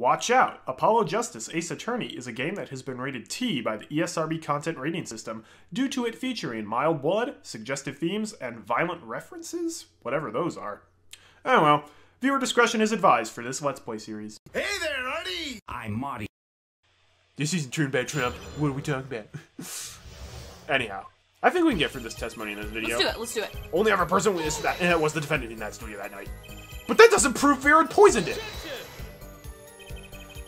Watch out! Apollo Justice Ace Attorney is a game that has been rated T by the ESRB content rating system due to it featuring mild blood, suggestive themes, and violent references? Whatever those are. Oh well, viewer discretion is advised for this Let's Play series. Hey there, Artie! I'm Marty. This isn't Turnbad Trump. What are we talking about? Anyhow, I think we can get through this testimony in this video. Let's do it. Let's do it. Only other person witnessed that, and it was the defendant in that studio that night. But that doesn't prove Vera had poisoned it!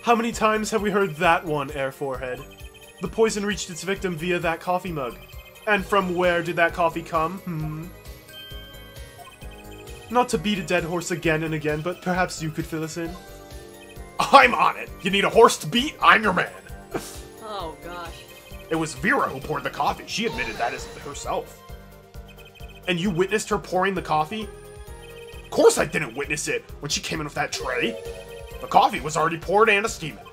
How many times have we heard that one, Herr Forehead? The poison reached its victim via that coffee mug. And from where did that coffee come? Hmm. Not to beat a dead horse again and again, but perhaps you could fill us in? I'm on it! You need a horse to beat? I'm your man! Oh gosh. It was Vera who poured the coffee. She admitted that as herself. And you witnessed her pouring the coffee? Of course I didn't witness it when she came in with that tray. The coffee was already poured and a steaming.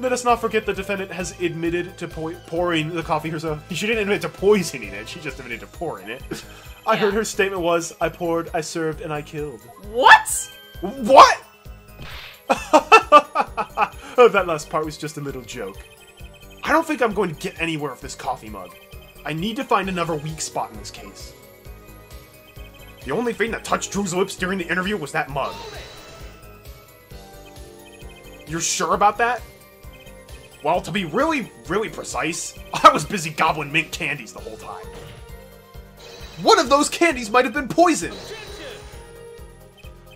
Let us not forget the defendant has admitted to po- pouring the coffee herself. She didn't admit to poisoning it, she just admitted to pouring it. I heard her statement was, I poured, I served, and I killed. What? What? oh, that last part was just a little joke. I don't think I'm going to get anywhere with this coffee mug. I need to find another weak spot in this case. The only thing that touched Drew's lips during the interview was that mug. You're sure about that? Well, to be really, really precise, I was busy gobbling mint candies the whole time. One of those candies might have been poisoned!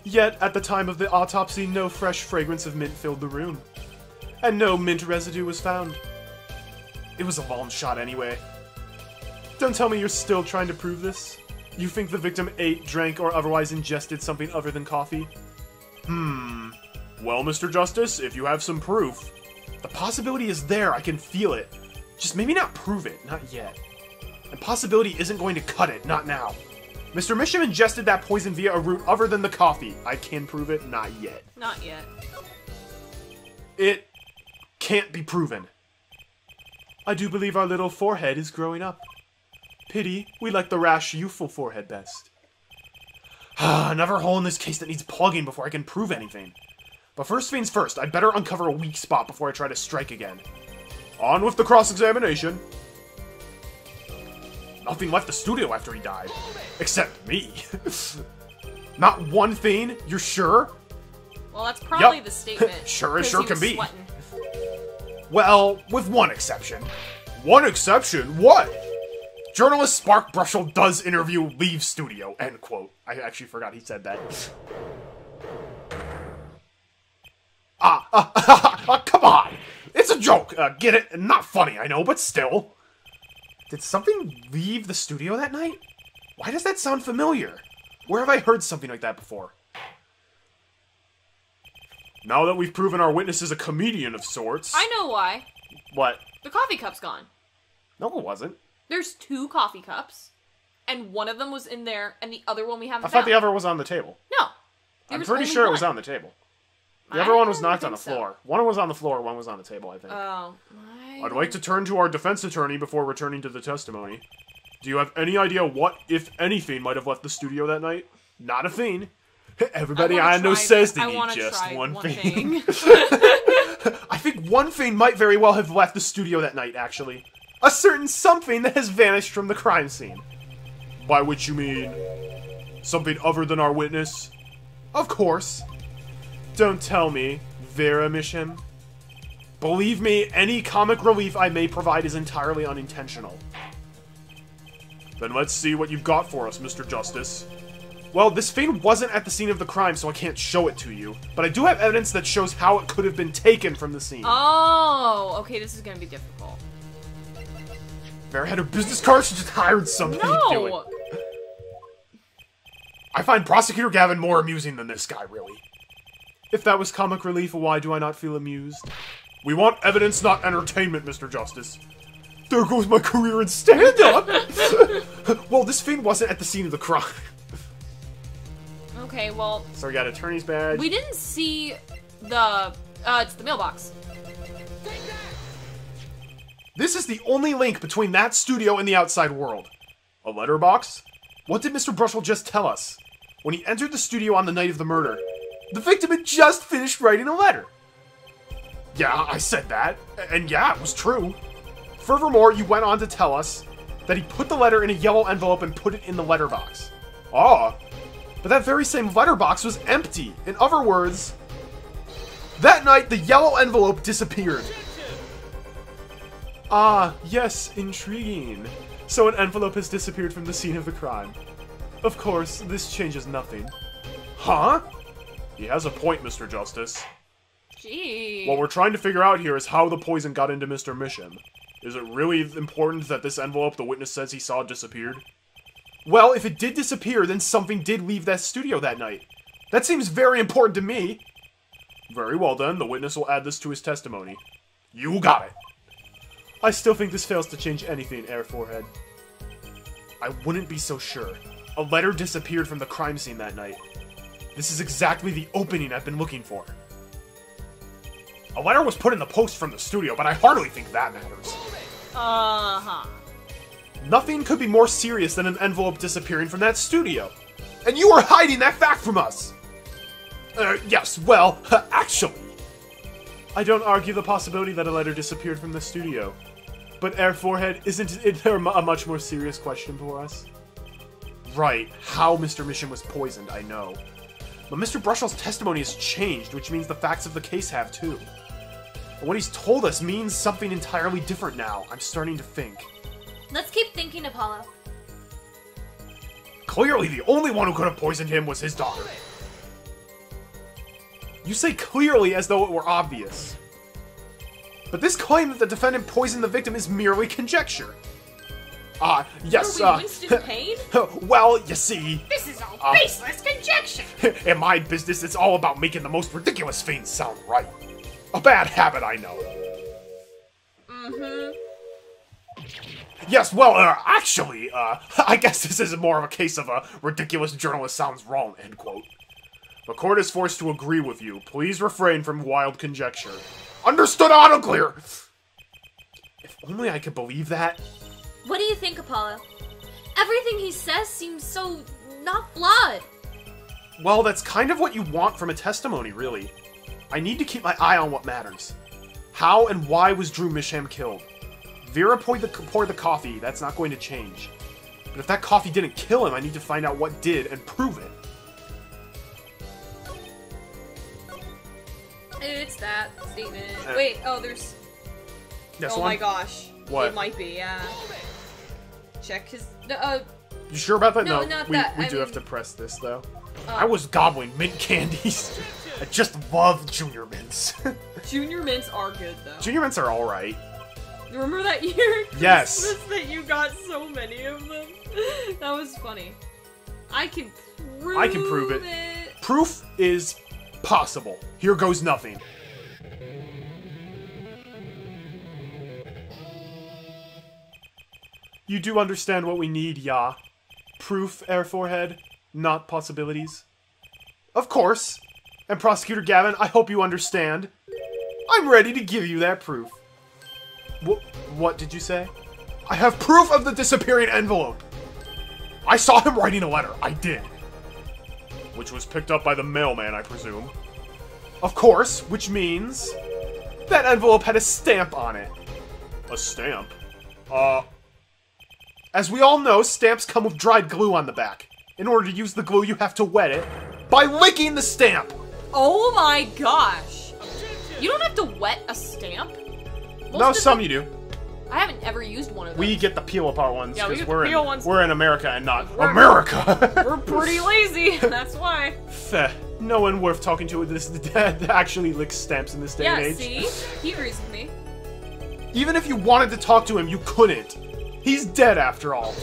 Yet, at the time of the autopsy, no fresh fragrance of mint filled the room. And no mint residue was found. It was a long shot anyway. Don't tell me you're still trying to prove this? You think the victim ate, drank, or otherwise ingested something other than coffee? Hmm. Well, Mr. Justice, if you have some proof. The possibility is there, I can feel it. Just maybe not prove it, not yet. And possibility isn't going to cut it, not now. Mr. Misham ingested that poison via a route other than the coffee. I can prove it, not yet. Not yet. It can't be proven. I do believe our little forehead is growing up. Pity, we like the rash, youthful forehead best. Another hole in this case that needs plugging before I can prove anything. But first things first, I'd better uncover a weak spot before I try to strike again. On with the cross-examination. Nothing left the studio after he died. Except me. Not one thing? You're sure? Well, that's probably Yup. the statement. Sure as sure can be. Sweating. Well, with one exception. One exception? What? Journalist Spark Brushel does interview leave studio, end quote. I actually forgot he said that. Ah, ah, ah, come on! It's a joke, uh, get it? Not funny, I know, but still. Did something leave the studio that night? Why does that sound familiar? Where have I heard something like that before? Now that we've proven our witness is a comedian of sorts. I know why. What? The coffee cup's gone. No, it wasn't. There's two coffee cups, and one of them was in there, and the other one we haven't I thought the other was on the table. No. I'm pretty sure it was on the table. The other one was knocked on the so. floor. One was on the floor, one was on the table, I think. Oh. I'd like to turn to our defense attorney before returning to the testimony. Do you have any idea what, if anything, might have left the studio that night? Not a thing. Everybody wanna I, know says they I need just one, one thing. thing. I think one thing might very well have left the studio that night, actually. A certain something that has vanished from the crime scene. By which you mean something other than our witness? Of course. Don't tell me, Vera Misham. Believe me, any comic relief I may provide is entirely unintentional. Then let's see what you've got for us, Mr. Justice. Well, this thing wasn't at the scene of the crime, so I can't show it to you. But I do have evidence that shows how it could have been taken from the scene. Oh, okay, this is gonna be difficult. Vera had a business card, she just hired somebody to do it. No! I find Prosecutor Gavin more amusing than this guy, really. If that was comic relief, why do I not feel amused? We want evidence, not entertainment, Mr. Justice. There goes my career in stand-up! well, this thing wasn't at the scene of the crime. Okay, well, So we got attorney's badge. we didn't see the. Uh, it's the mailbox. This is the only link between that studio and the outside world. A letterbox? What did Mr. Brushel just tell us? When he entered the studio on the night of the murder, the victim had just finished writing a letter. Yeah, I said that. And yeah, it was true. Furthermore, you went on to tell us that he put the letter in a yellow envelope and put it in the letterbox. Ah, but that very same letterbox was empty. In other words, that night the yellow envelope disappeared. Ah, yes, intriguing. So an envelope has disappeared from the scene of the crime. Of course, this changes nothing. Huh? He has a point, Mr. Justice. Gee. What we're trying to figure out here is how the poison got into Mr. Misham. Is it really important that this envelope the witness says he saw disappeared? Well, if it did disappear, then something did leave that studio that night. That seems very important to me. Very well then, the witness will add this to his testimony. You got it. I still think this fails to change anything, Herr Forehead. I wouldn't be so sure. A letter disappeared from the crime scene that night. This is exactly the opening I've been looking for. A letter was put in the post from the studio, but I hardly think that matters. Uh huh. Nothing could be more serious than an envelope disappearing from that studio. And you are hiding that fact from us! Uh, yes, well, actually. I don't argue the possibility that a letter disappeared from the studio. But Herr Forehead, isn't it a much more serious question for us? Right, how Mr. Misham was poisoned, I know. But Mr. Brushel's testimony has changed, which means the facts of the case have too. And what he's told us means something entirely different now. I'm starting to think. Let's keep thinking, Apollo. Clearly, the only one who could have poisoned him was his daughter. You say clearly as though it were obvious. But this claim that the defendant poisoned the victim is merely conjecture. Ah, uh, yes, Are we uh, Winston Payne? well, you see, This is all Uh, baseless conjecture. in my business, it's all about making the most ridiculous things sound right. A bad habit, I know. Mm-hmm. Yes, well, uh, actually, uh, I guess this is more of a case of a ridiculous journalist sounds wrong, end quote. The court is forced to agree with you. Please refrain from wild conjecture. Understood auto clear! If only I could believe that. What do you think, Apollo? Everything he says seems so not flawed. Well, that's kind of what you want from a testimony, really. I need to keep my eye on what matters. How and why was Drew Misham killed? Vera poured the, poured the coffee, that's not going to change. But if that coffee didn't kill him, I need to find out what did and prove it. It's that statement. Uh, Wait, oh, there's. Yes, oh one? my gosh. What? It might be, yeah. Check his. Uh, You sure about that? No, No, not we, that, we do have to press this, though. uh, I was gobbling mint candies. I just love Junior Mints. Junior mints are good though. Junior Mints are alright. Remember that year? Yes. That you got so many of them. that was funny. I can prove. I can prove it. it. Proof is possible. Here goes nothing. You do understand what we need, Ya. Proof, Herr Forehead, not possibilities. Of course. And Prosecutor Gavin, I hope you understand. I'm ready to give you that proof. Wh- what did you say? I have proof of the disappearing envelope. I saw him writing a letter. I did. Which was picked up by the mailman, I presume. Of course, which means that envelope had a stamp on it. A stamp? Uh. As we all know, stamps come with dried glue on the back. In order to use the glue, you have to wet it by licking the stamp. Oh my gosh. You don't have to wet a stamp. Most no, some you do. I haven't ever used one of those. We get the peel apart ones Yeah, we because get the we're in ones. we're in America and not We're- America. We're pretty lazy. That's why. Feh, no one worth talking to this actually licks stamps in this day Yeah. and age. Yeah, See, he agrees with me. Even if you wanted to talk to him, you couldn't. He's dead after all.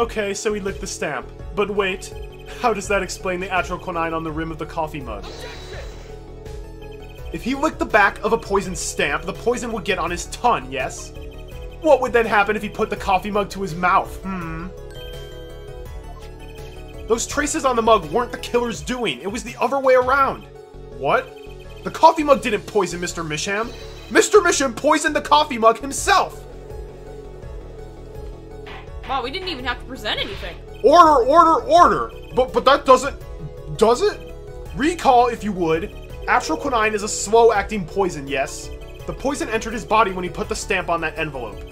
Okay, so he licked the stamp. But wait, how does that explain the atroquinine on the rim of the coffee mug? If he licked the back of a poisoned stamp, the poison would get on his tongue, yes? What would then happen if he put the coffee mug to his mouth? Hmm. Those traces on the mug weren't the killer's doing. It was the other way around. What? The coffee mug didn't poison Mr. Misham. Mr. Misham poisoned the coffee mug himself. Wow, we didn't even have to present anything. Order, order, order. But but that doesn't does it? Recall if you would. Atroquinine is a slow-acting poison, yes. The poison entered his body when he put the stamp on that envelope.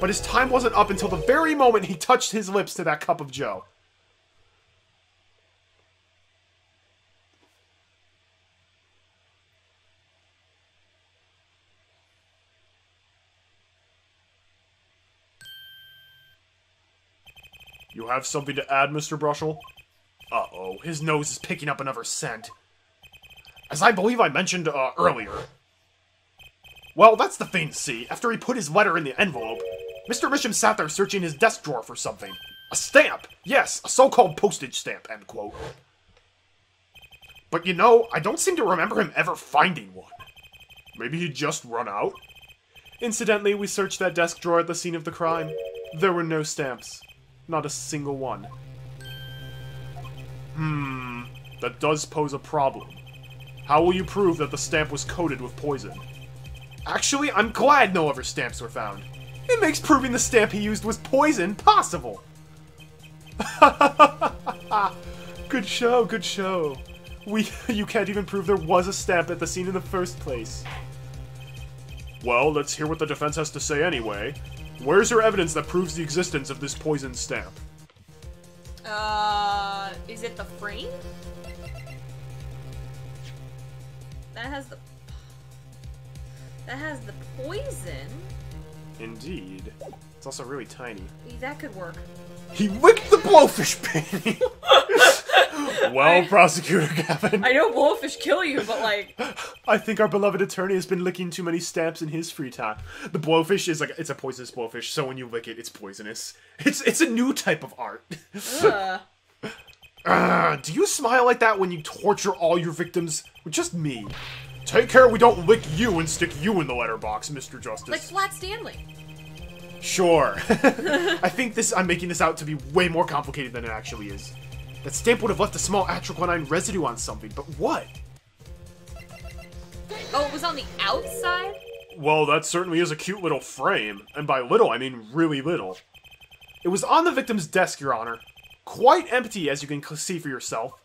But his time wasn't up until the very moment he touched his lips to that cup of joe. You have something to add, Mr. Brushel? Uh-oh, his nose is picking up another scent. As I believe I mentioned, uh, earlier. Well, that's the thing, see. After he put his letter in the envelope, Mr. Misham sat there searching his desk drawer for something. A stamp! Yes, a so-called postage stamp, end quote. But you know, I don't seem to remember him ever finding one. Maybe he just run out? Incidentally, we searched that desk drawer at the scene of the crime. There were no stamps. Not a single one. Hmm, that does pose a problem. How will you prove that the stamp was coated with poison? Actually, I'm glad no other stamps were found. It makes proving the stamp he used was poison possible. good show, good show. We, you can't even prove there was a stamp at the scene in the first place. Well, let's hear what the defense has to say anyway. Where's your evidence that proves the existence of this poison stamp? Uh, is it the frame? That has the. That has the poison. Indeed. It's also really tiny. That could work. He licked the blowfish painting! well, Prosecutor Gavin, I know blowfish kill you, but like, I think our beloved attorney has been licking too many stamps in his free time. The blowfish is like, it's a poisonous blowfish, so when you lick it, it's poisonous. It's, it's a new type of art. uh, Ah, do you smile like that when you torture all your victims? Or just me? Take care we don't lick you and stick you in the letterbox, Mr. Justice. Like Flat Stanley. Sure. I think this I'm making this out to be way more complicated than it actually is. That stamp would have left a small atroquinine residue on something, but what? Oh, it was on the outside? Well, that certainly is a cute little frame, and by little I mean really little. It was on the victim's desk, Your Honor. Quite empty, as you can see for yourself.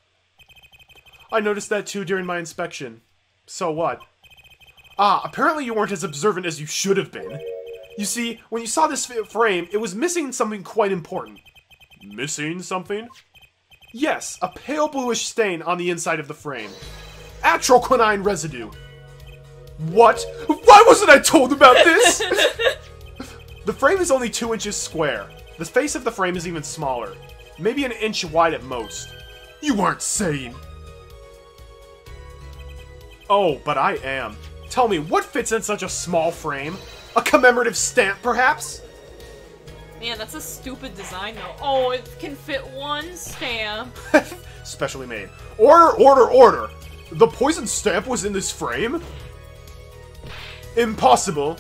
I noticed that too during my inspection. So what? Ah, apparently you weren't as observant as you should have been. You see, when you saw this frame, it was missing something quite important. Missing something? Yes, a pale bluish stain on the inside of the frame. Atroquinine residue. What? Why wasn't I told about this? the frame is only two inches square. The face of the frame is even smaller. Maybe an inch wide at most. You aren't sane. Oh, but I am. Tell me, what fits in such a small frame? A commemorative stamp, perhaps? Man, that's a stupid design though. Oh, it can fit one stamp. Specially made. Order, order, order! The poison stamp was in this frame? Impossible.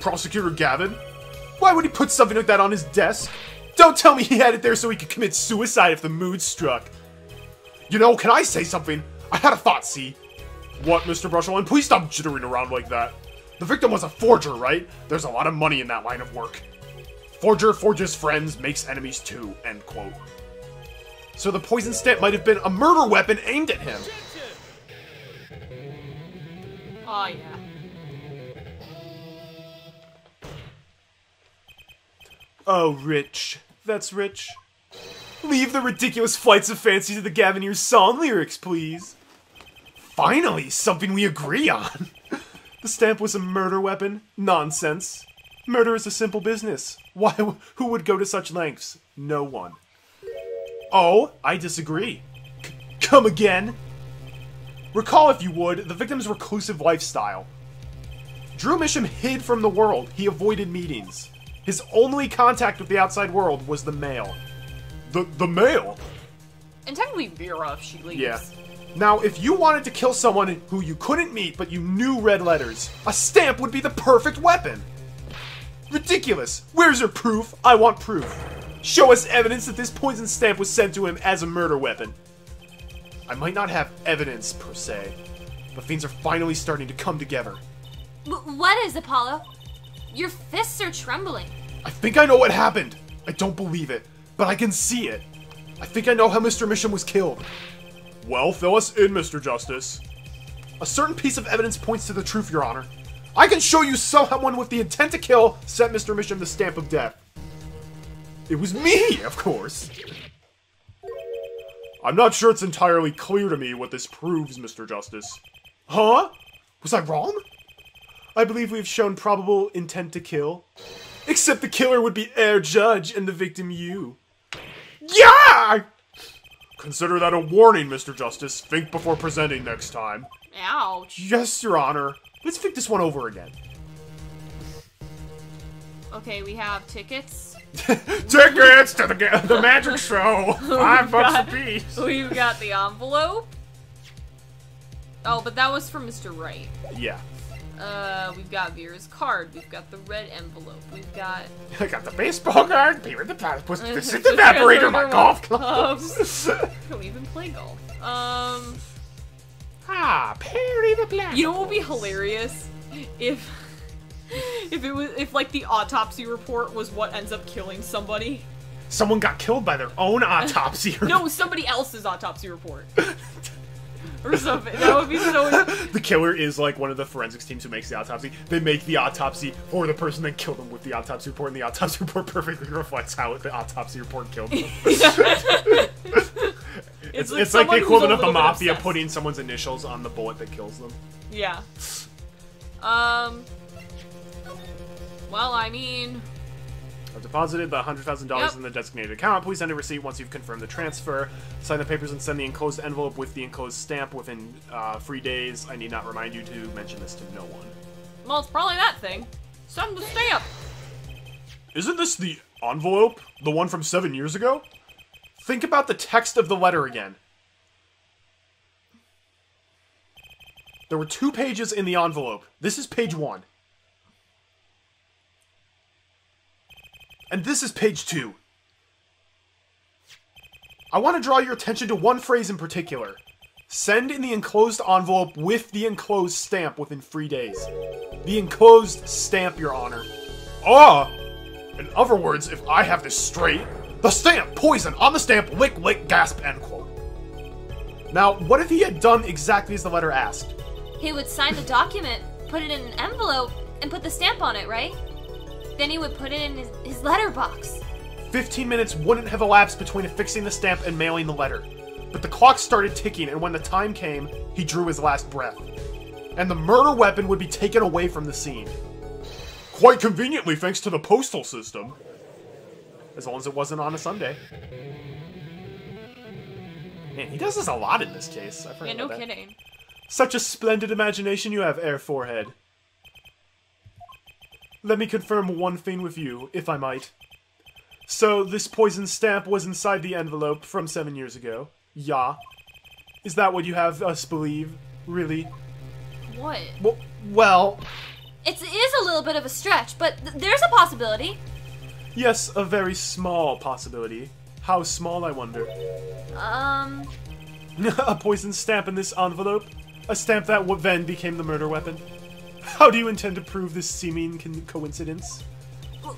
Prosecutor Gavin? Why would he put something like that on his desk? Don't tell me he had it there so he could commit suicide if the mood struck. You know, can I say something? I had a thought, see? What, Mr. Brushel? And please stop jittering around like that. The victim was a forger, right? There's a lot of money in that line of work. Forger forges friends, makes enemies too, end quote. So the poison stamp might have been a murder weapon aimed at him. Oh yeah. Oh, Rich. That's Rich. Leave the ridiculous flights of fancy to the Gavinners song lyrics, please. Finally, something we agree on. the stamp was a murder weapon? Nonsense. Murder is a simple business. Why? Who would go to such lengths? No one. Oh, I disagree. C- come again? Recall, if you would, the victim's reclusive lifestyle. Drew Misham hid from the world. He avoided meetings. His only contact with the outside world was the mail. The the mail? And technically Vera if she leaves. Yeah. Now, if you wanted to kill someone who you couldn't meet but you knew read letters, a stamp would be the perfect weapon. Ridiculous. Where's your proof? I want proof. Show us evidence that this poison stamp was sent to him as a murder weapon. I might not have evidence per se, but things are finally starting to come together. W- what is Apollo? Your fists are trembling. I think I know what happened. I don't believe it, but I can see it. I think I know how Mr. Misham was killed. Well, fill us in, Mr. Justice. A certain piece of evidence points to the truth, Your Honor. I can show you someone with the intent to kill sent Mr. Misham the stamp of death. It was me, of course. I'm not sure it's entirely clear to me what this proves, Mr. Justice. Huh? Was I wrong? I believe we've shown probable intent to kill. Except the killer would be Air Judge and the victim you. Yeah! Consider that a warning, Mr. Justice. Think before presenting next time. Ouch. Yes, Your Honor. Let's think this one over again. Okay, we have tickets. Tickets to the the magic show. Five bucks a got- piece. We've got the envelope. Oh, but that was from Mr. Wright. Yeah. Uh, we've got Vera's card. We've got the red envelope. We've got I got the baseball card, in the platypus, the scent evaporator, my golf clubs. clubs. Can we even play golf? Um, ah, Perry the Black. you know what would be hilarious if if it was if like the autopsy report was what ends up killing somebody. Someone got killed by their own autopsy. Or No, somebody else's autopsy report. or something. That would be so. the killer is like one of the forensics teams who makes the autopsy. They make the autopsy for the person that killed them with the autopsy report, and the autopsy report perfectly reflects how the autopsy report killed them. It's, It's, it's like the equivalent of the mafia obsessed. putting someone's initials on the bullet that kills them. Yeah. Um. Well, I mean, I've deposited the $100,000 Yep. in the designated account. Please send a receipt once you've confirmed the transfer. Sign the papers and send the enclosed envelope with the enclosed stamp within uh, three days. I need not remind you to mention this to no one. well, it's probably that thing. Send the stamp. Isn't this the envelope? The one from seven years ago? Think about the text of the letter again. There were two pages in the envelope. This is page one. And this is page two. I want to draw your attention to one phrase in particular. Send in the enclosed envelope with the enclosed stamp within three days. The enclosed stamp, Your Honor. Ah! In other words, if I have this straight, the stamp, poison, on the stamp, lick, lick, gasp, end quote. Now, what if he had done exactly as the letter asked? He would sign the document, put it in an envelope, and put the stamp on it, right? Then he would put it in his, his letterbox. 15 minutes wouldn't have elapsed between affixing the stamp and mailing the letter. But the clock started ticking, and when the time came, he drew his last breath. And the murder weapon would be taken away from the scene. Quite conveniently, thanks to the postal system. As long as it wasn't on a Sunday. Man, he does this a lot in this case. I Yeah, no that. kidding. Such a splendid imagination you have, Herr Forehead. Let me confirm one thing with you, if I might. So, this poison stamp was inside the envelope from seven years ago? Yeah. Is that what you have us believe? Really? What? Well, well It's, it is a little bit of a stretch, but th- there's a possibility. Yes, a very small possibility. How small, I wonder? Um, a poison stamp in this envelope? A stamp that w- then became the murder weapon? How do you intend to prove this seeming con- coincidence?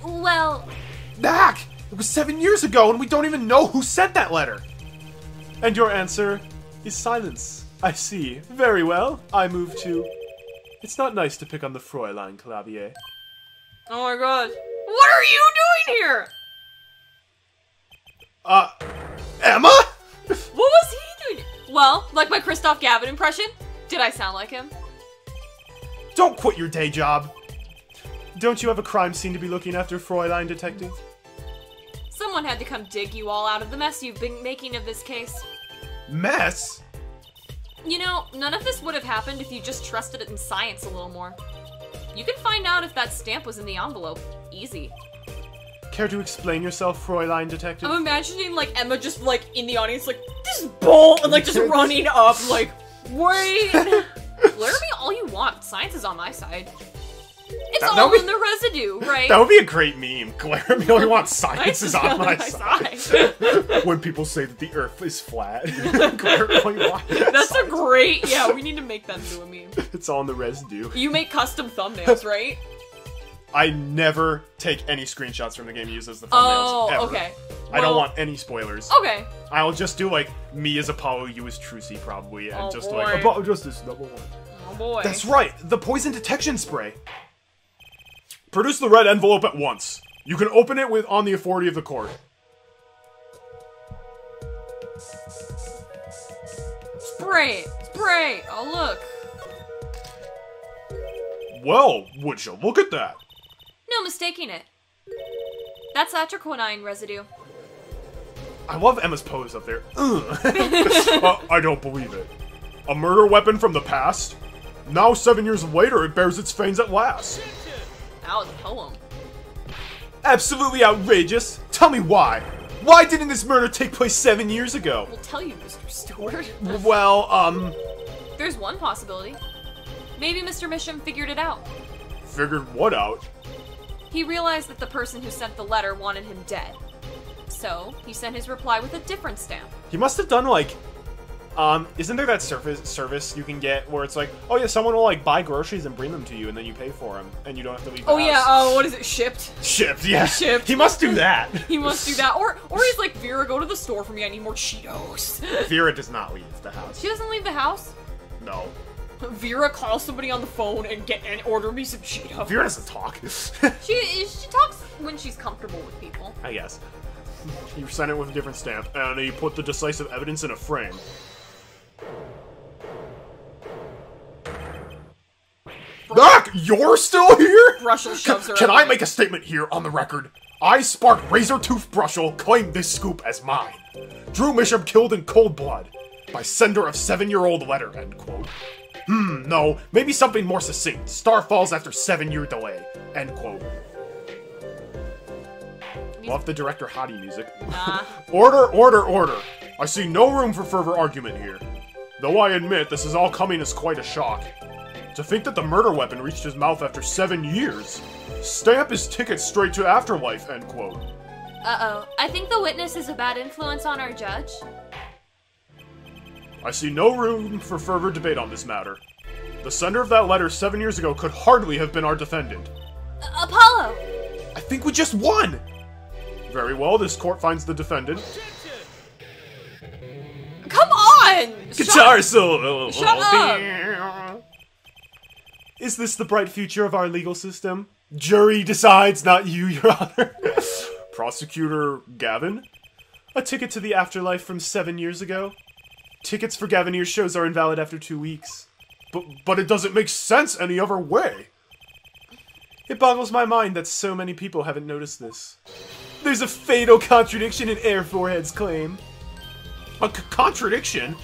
well, Knack! It was seven years ago, and we don't even know who sent that letter! And your answer is silence. I see. Very well. I move to. It's not nice to pick on the Fräulein Klavier. Oh my god. What are you doing here? Uh, Ema? What was he doing? Well, like my Christoph Gavin impression? Did I sound like him? Don't quit your day job. Don't you have a crime scene to be looking after, Fräulein Detective? Someone had to come dig you all out of the mess you've been making of this case. Mess? You know, none of this would have happened if you just trusted it in science a little more. You can find out if that stamp was in the envelope. Easy. Care to explain yourself, Fräulein Detective? I'm imagining like Ema just like in the audience, like this bull, and like just running up, like wait. Glare me all you want. Science is on my side. It's That- all in the residue, right? that would be a great meme. Glare me all you want, science is on my side. side. when people say that the Earth is flat, glare me all you want. That's a great. Yeah, we need to make that into a meme. It's on the residue. You make custom thumbnails, right? I never take any screenshots from the game used as the thumbnails. Oh, ever. okay. I don't Well- want any spoilers. Okay. I'll just do like me as Apollo, you as Trucy, probably, and Oh, just boy. like Apollo Justice number one. Oh boy. That's right, the poison detection spray. Produce the red envelope at once. You can open it with on the authority of the court. Spray it. Spray. Oh look. Well, would you look at that? No mistaking it. That's atroquinine residue. I love Ema's pose up there. Uh, I don't believe it. A murder weapon from the past? Now, seven years later, it bears its fangs at last. That was a poem. Absolutely outrageous. Tell me why. Why didn't this murder take place seven years ago? We'll tell you, Mr. Stewart. Well, um, There's one possibility. Maybe Mr. Misham figured it out. figured what out? He realized that the person who sent the letter wanted him dead. So, he sent his reply with a different stamp. He must have done like, um, isn't there that service service you can get where it's like, oh yeah, someone will like buy groceries and bring them to you, and then you pay for them, and you don't have to leave. The Oh yeah, house. oh, what is it? Shipped? shipped. Yeah, Shipped. He must do that. He must do that. Or or he's like, Vera, go to the store for me, I need more Cheetos. Vera does not leave the house. She doesn't leave the house. No, Vera calls somebody on the phone and get and order me some Cheetos. Vera doesn't talk. She she talks when she's comfortable with people. I guess. You sent it with a different stamp, and you put the decisive evidence in a frame. Doc, you're still here? Brushel shoves her Can away. I make a statement here on the record? I, Spark Razor Tooth Brushel, claim this scoop as mine. Drew Misham killed in cold blood by sender of seven-year-old letter, end quote. Hmm, no, maybe something more succinct. Star falls after seven-year delay, end quote. Love the director Hottie music. Nah. Order, order, order. I see no room for further argument here. Though I admit this is all coming as quite a shock. To think that the murder weapon reached his mouth after seven years. Stamp his ticket straight to afterlife, end quote. Uh oh. I think the witness is a bad influence on our judge. I see no room for further debate on this matter. The sender of that letter seven years ago could hardly have been our defendant. Uh, Apollo! I think we just won! Very well, this court finds the defendant. Come on! Guitar solo! Shut up! Is this the bright future of our legal system? Jury decides, not you, Your Honor. Prosecutor Gavin? A ticket to the afterlife from seven years ago? Tickets for Gavinners' shows are invalid after two weeks. But, but it doesn't make sense any other way. It boggles my mind that so many people haven't noticed this. There's a fatal contradiction in Herr Forehead's claim. A contradiction?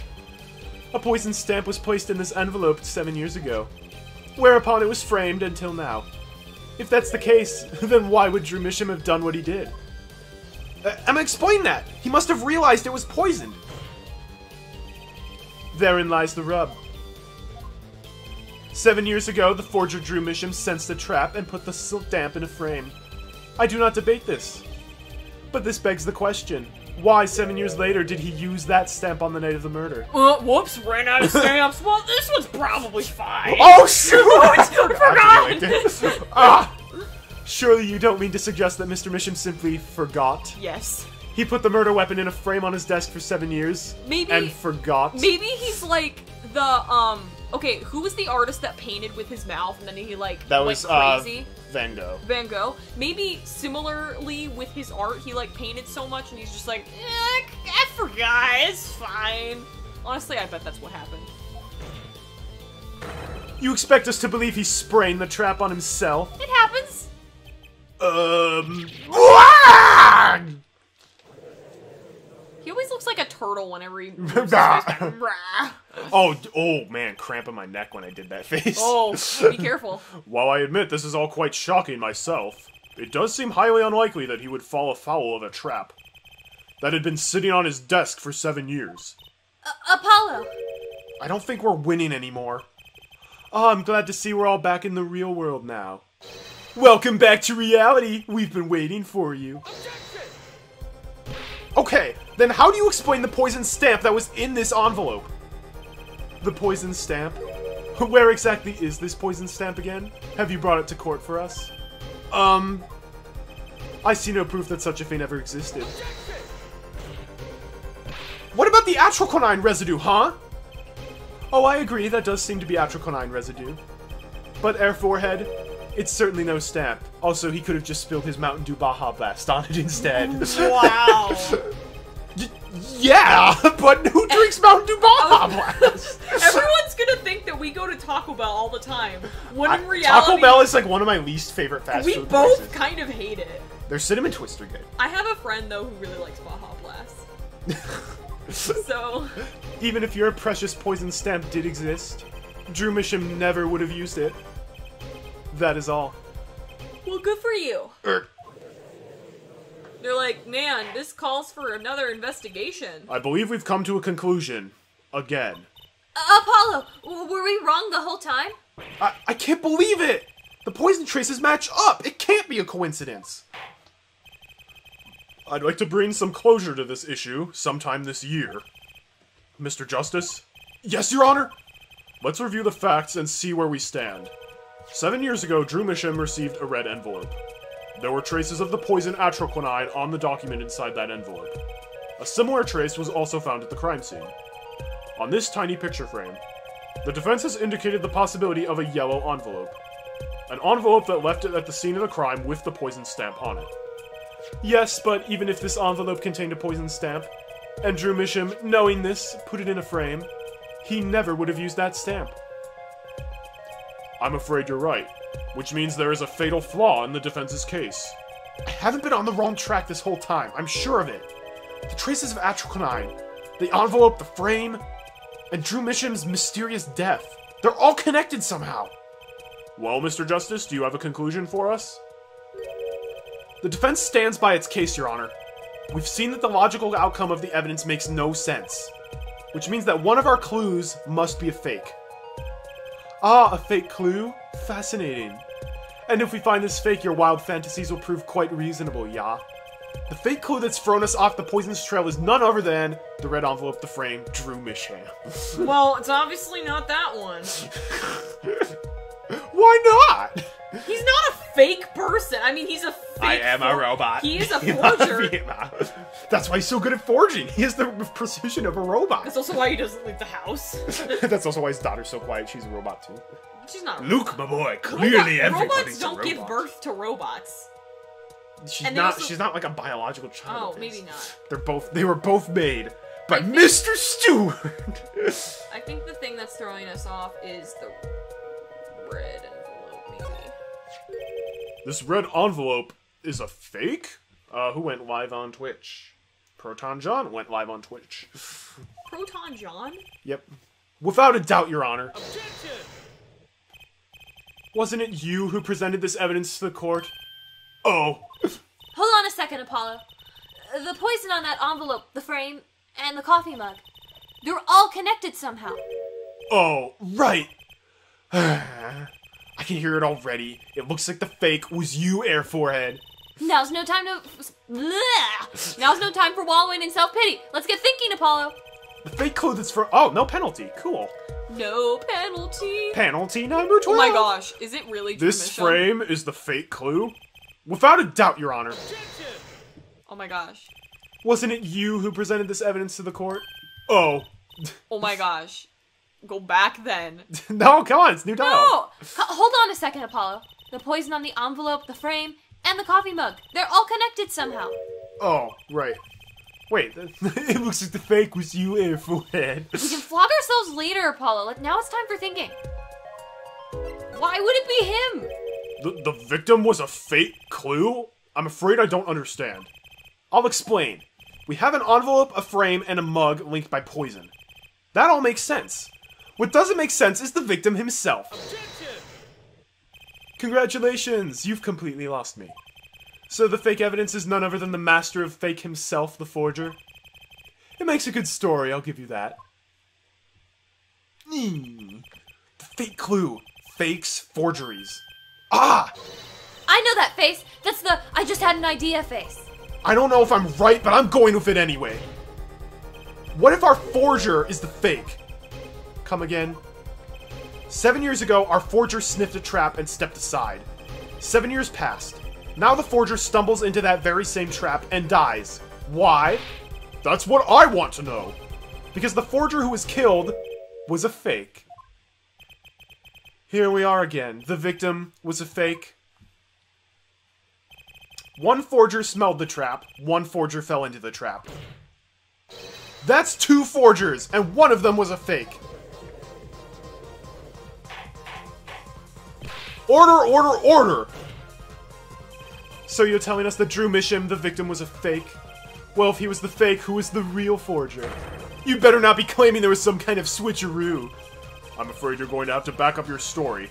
A poison stamp was placed in this envelope seven years ago, whereupon it was framed until now. If that's the case, then why would Drew Misham have done what he did? Uh, Ema, explain that! He must have realized it was poisoned! Therein lies the rub. Seven years ago, the forger Drew Misham sensed the trap and put the silk stamp in a frame. I do not debate this. But this begs the question why, seven years later, did he use that stamp on the night of the murder? Uh, whoops, ran out of stamps. well, this one's probably fine. Oh shoot! I forgot. ah! Surely you don't mean to suggest that Mr. Misham simply forgot. Yes. He put the murder weapon in a frame on his desk for seven years. Maybe- And forgot. Maybe he's like the um. Okay, who was the artist that painted with his mouth and then he like that went was uh, crazy? Van Gogh. Van Gogh. Maybe similarly with his art, he like painted so much and he's just like, eh, I forgot. It's fine. Honestly, I bet that's what happened. You expect us to believe he sprained the trap on himself? It happens. Um. Wah! He always looks like a turtle whenever he. moves his Bah. face back. Rah. oh, oh man, cramp in my neck when I did that face. oh, be careful. While I admit this is all quite shocking myself, it does seem highly unlikely that he would fall afoul of a trap that had been sitting on his desk for seven years. Uh, Apollo! I don't think we're winning anymore. Oh, I'm glad to see we're all back in the real world now. Welcome back to reality. We've been waiting for you. Okay, then how do you explain the poison stamp that was in this envelope? The poison stamp? Where exactly is this poison stamp again? Have you brought it to court for us? Um. I see no proof that such a thing ever existed. What about the atroquinine residue, huh? Oh, I agree, that does seem to be atroquinine residue. But Herr Forehead, it's certainly no stamp. Also, he could have just spilled his Mountain Dew Baja Blast on it instead. Wow. yeah, but who eh, drinks Mountain Dew Baja Blast? Everyone's gonna think that we go to Taco Bell all the time. When in I- reality, Taco Bell is like one of my least favorite fast food. we both places. kind of hate it. Their cinnamon twists are good. I have a friend though who really likes Baja Blast. So Even if your precious poison stamp did exist, Drew Misham never would have used it. That is all. well, good for you. Er, They're like, man, this calls for another investigation. I believe we've come to a conclusion. Again. Uh, Apollo, w- were we wrong the whole time? I, I can't believe it! The poison traces match up! It can't be a coincidence! I'd like to bring some closure to this issue sometime this year. Mr. Justice? Yes, Your Honor? Let's review the facts and see where we stand. Seven years ago, Drew Misham received a red envelope. There were traces of the poison atroquinine on the document inside that envelope. A similar trace was also found at the crime scene. On this tiny picture frame, the defense has indicated the possibility of a yellow envelope. An envelope that left it at the scene of the crime with the poison stamp on it. Yes, but even if this envelope contained a poison stamp, and Drew Misham, knowing this, put it in a frame, he never would have used that stamp. I'm afraid you're right, which means there is a fatal flaw in the defense's case. I haven't been on the wrong track this whole time, I'm sure of it. The traces of atroquinine, the envelope, the frame, and Drew Misham's mysterious death. They're all connected somehow. Well, Mr. Justice, do you have a conclusion for us? The defense stands by its case, Your Honor. We've seen that the logical outcome of the evidence makes no sense, which means that one of our clues must be a fake. Ah, a fake clue? Fascinating. And if we find this fake, your wild fantasies will prove quite reasonable, yeah? The fake clue that's thrown us off the poisonous trail is none other than the red envelope, the frame, Drew Misham. Well, it's obviously not that one. Why not? He's not a fake person. I mean, he's a. I am a robot. He is a forger. Uh, that's why he's so good at forging. He has the precision of a robot. That's also why he doesn't leave the house. That's also why his daughter's so quiet. She's a robot too. She's not. A Luke, my boy, robot. clearly Robots everybody's a don't give birth to robots. She's not. also- She's not like a biological child. Oh, maybe not. They're both. They were both made by I think- Mr. Stewart. I think the thing that's throwing us off is the red envelope, maybe. This red envelope is a fake. Uh, who went live on Twitch? Proton John went live on Twitch. Proton John? Yep. Without a doubt, Your Honor. Objection! Wasn't it you who presented this evidence to the court? Oh. Hold on a second, Apollo. The poison on that envelope, the frame, and the coffee mug. They're all connected somehow. Oh, right. I can hear it already. It looks like the fake was you, Herr Forehead. Now's no time to. Bleh. Now's no time for wallowing in self pity. Let's get thinking, Apollo. The fake clue that's for. Oh, no penalty. Cool. No penalty. Penalty number 12. Oh my gosh, is it really This Misham? frame is the fake clue? Without a doubt, Your Honor. Oh my gosh. Wasn't it you who presented this evidence to the court? Oh. Oh my gosh. Go back then. no, come on, it's new dialogue. No! Hold on a second, Apollo. The poison on the envelope, the frame, and the coffee mug. They're all connected somehow. Oh, right. Wait, it looks like the fake was you, Herr Forehead. We can flog ourselves later, Apollo. Like, now it's time for thinking. Why would it be him? The, the victim was a fake clue? I'm afraid I don't understand. I'll explain. We have an envelope, a frame, and a mug linked by poison. That all makes sense. What doesn't make sense is the victim himself. Congratulations, you've completely lost me. So the fake evidence is none other than the master of fake himself, the forger? It makes a good story, I'll give you that. Hmm. The fake clue. Fakes, forgeries. Ah! I know that face. That's the I just had an idea face. I don't know if I'm right, but I'm going with it anyway. What if our forger is the fake? Come again? Seven years ago, our forger sniffed a trap and stepped aside. Seven years passed. Now the forger stumbles into that very same trap and dies. Why? That's what I want to know. Because the forger who was killed was a fake. Here we are again. The victim was a fake. One forger smelled the trap, one forger fell into the trap. That's two forgers, and one of them was a fake. Order, order, order! So you're telling us that Drew Misham, the victim, was a fake? Well, if he was the fake, who was the real forger? You better not be claiming there was some kind of switcheroo. I'm afraid you're going to have to back up your story.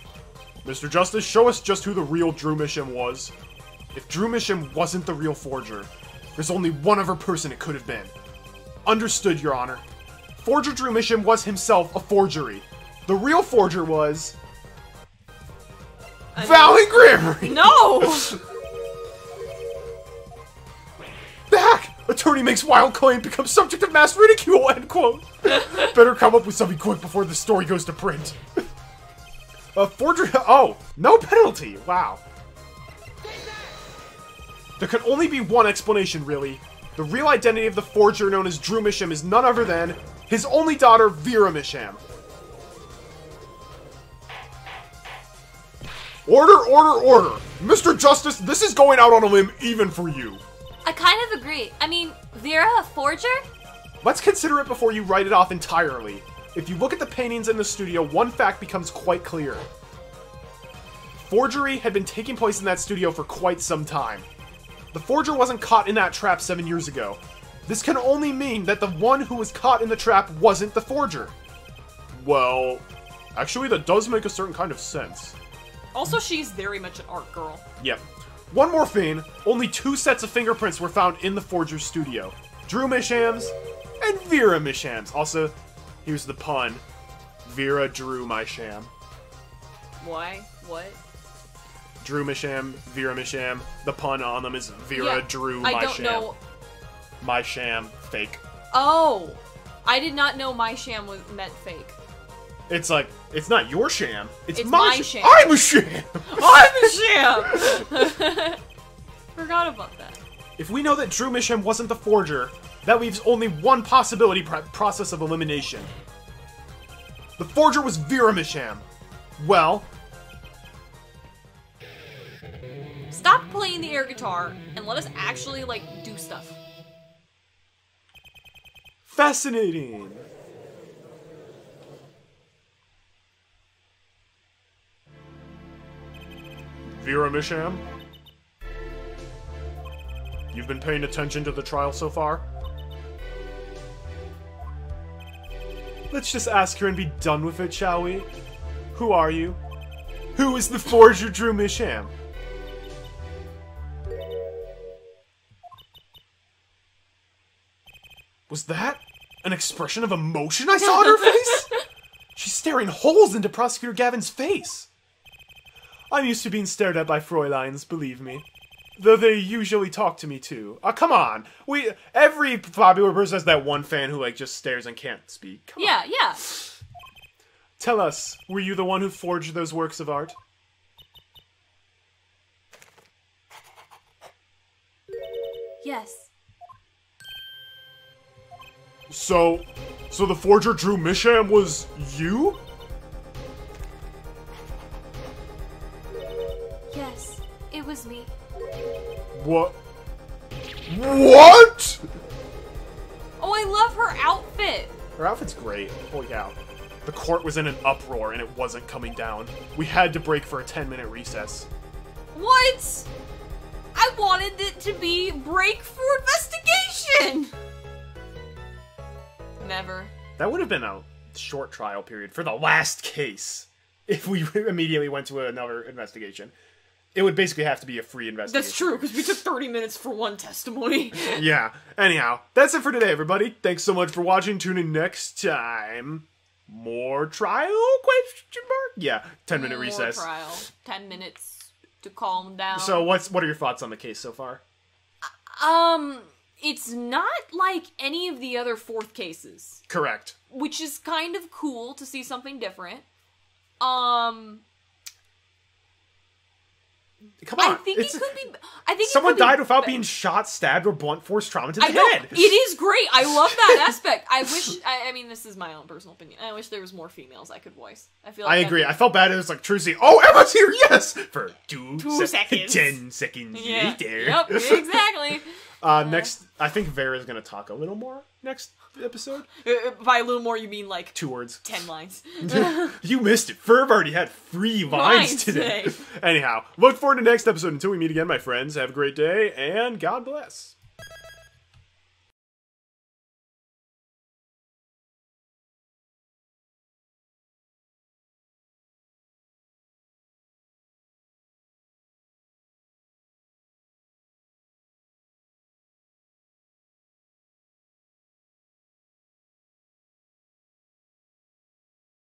Mr. Justice, show us just who the real Drew Misham was. If Drew Misham wasn't the real forger, there's only one other person it could have been. Understood, Your Honor. Forger Drew Misham was himself a forgery. The real forger was... Valant Gramarye! No! Back! Attorney makes wild claim, becomes subject of mass ridicule, end quote. Better come up with something quick before the story goes to print. A forgery- oh, no penalty, wow. There can only be one explanation, really. The real identity of the forger known as Drew Misham is none other than his only daughter, Vera Misham. Order, order, order! Mr. Justice, this is going out on a limb even for you. I kind of agree. I mean, Vera, a forger? Let's consider it before you write it off entirely. If you look at the paintings in the studio, one fact becomes quite clear. Forgery had been taking place in that studio for quite some time. The forger wasn't caught in that trap seven years ago. This can only mean that the one who was caught in the trap wasn't the forger. Well, actually, that does make a certain kind of sense. Also, she's very much an art girl. Yep. One more thing, only two sets of fingerprints were found in the forger's studio. Drew Misham's and Vera Misham's. Also, here's the pun. Vera drew my sham. Why? What? Drew Misham, Vera Misham. The pun on them is Vera Yeah, drew I my don't sham. know. My sham, fake. Oh! I did not know my sham was meant fake. It's like, it's not your sham. It's, It's my, my sham. sham. I'm a sham! I'm a sham! Forgot about that. If we know that Drew Misham wasn't the forger, that leaves only one possibility pr- process of elimination. The forger was Vera Misham. Well, Stop playing the air guitar and let us actually, like, do stuff. fascinating. Vera Misham? You've been paying attention to the trial so far? Let's just ask her and be done with it, shall we? Who are you? Who is the forger Drew Misham? Was that an expression of emotion I saw on her face? She's staring holes into Prosecutor Gavin's face. I'm used to being stared at by Fräuleins, believe me. Though they usually talk to me too. Ah, come on. We every popular person has that one fan who like just stares and can't speak. Come on. Yeah, yeah. Tell us, were you the one who forged those works of art? Yes. So, so the forger Drew Misham was you? What? What? Oh, I love her outfit! Her outfit's great. Holy cow. The court was in an uproar and it wasn't coming down. We had to break for a 10 minute recess. What? I wanted it to be break for investigation! Never. That would have been a short trial period for the last case if we immediately went to another investigation. It would basically have to be a free investigation. That's true, because we took 30 minutes for one testimony. Yeah. Anyhow, that's it for today, everybody. Thanks so much for watching. Tune in next time. More trial? Question mark? Yeah. 10 minute More recess. trial. 10 minutes to calm down. So, what's what are your thoughts on the case so far? Um, it's not like any of the other fourth cases, Correct. which is kind of cool to see something different. Um, Come on. I think it could be. I think it Someone could be died without being shot, stabbed, or blunt force trauma to the I know head. it is great. I love that aspect. I wish. I, I mean, this is my own personal opinion. I wish there was more females I could voice. I feel. Like I agree. I felt bad. It was like Trucy. Oh, Ema's here. Yes, for two, Two sec- seconds. ten seconds Yeah. later. Yep. Exactly. Uh, next, I think Vera's gonna talk a little more next episode. Uh, By a little more, you mean like Two words. ten lines. you missed it. Ferb already had three lines Lines today. today. Anyhow, look forward to next episode. Until we meet again, my friends. Have a great day and God bless.